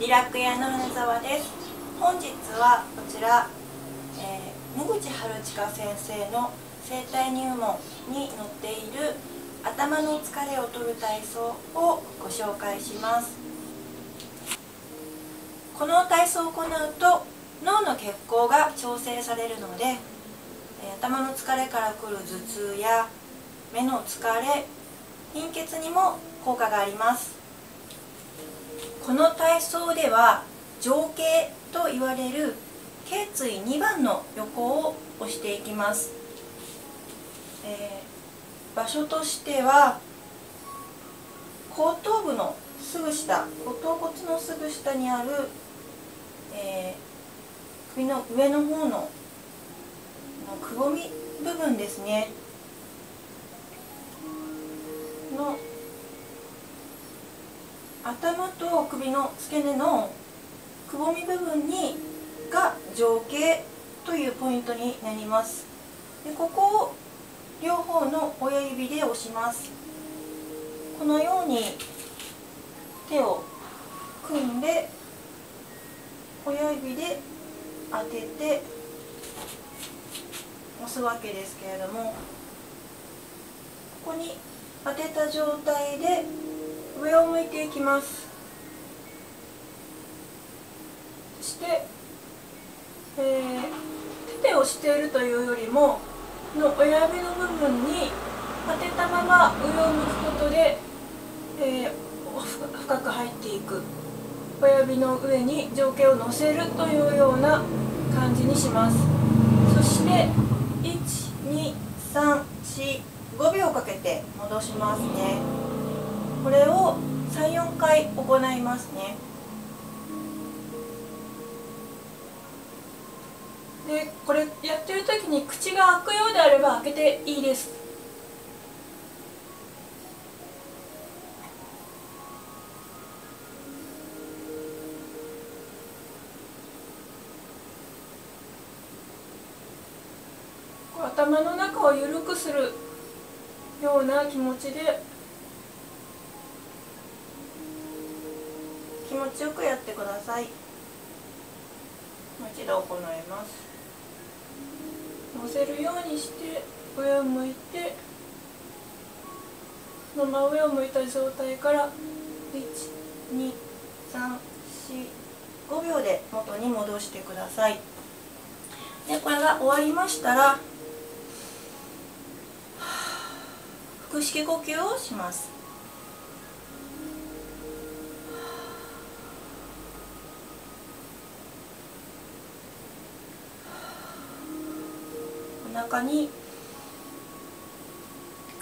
リラック屋の花沢です。本日はこちら、えー、野口春近先生の生体入門に載っている頭の疲れを取る体操をご紹介します。この体操を行うと脳の血行が調整されるので、頭の疲れからくる頭痛や目の疲れ貧血にも効果があります。この体操では上径と言われる頸椎2番の横を押していきます、えー、場所としては後頭部のすぐ下後頭骨のすぐ下にある、えー、首の上の方のくぼみ部分ですね。の頭と首の付け根のくぼみ部分にが上径というポイントになります。でここを両方の親指で押します。このように手を組んで親指で当てて押すわけですけれどもここに当てた状態でを向いていきます。そして、えー、手で押しているというよりもこの親指の部分に当てたまま上を向くことで、えー、深く入っていく。親指の上に情景を乗せるというような感じにします。そして12345秒かけて戻しますね。これを34回行いますね。でこれやってる時に口が開くようであれば開けていいです。頭の中を緩くするような気持ちで気持ちよくやってください。もう一度行います。乗せるようにして上を向いてその真上を向いた状態から12345秒で元に戻してください。でこれが終わりましたら 腹式呼吸をします。中に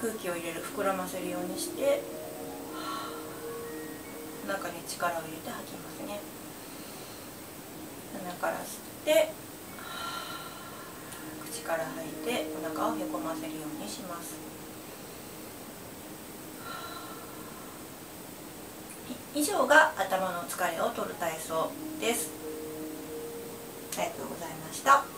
空気を入れる膨らませるようにして中に力を入れて吐きますね。鼻から吸って口から吐いてお腹をへこませるようにします。以上が頭の疲れを取る体操です。ありがとうございました。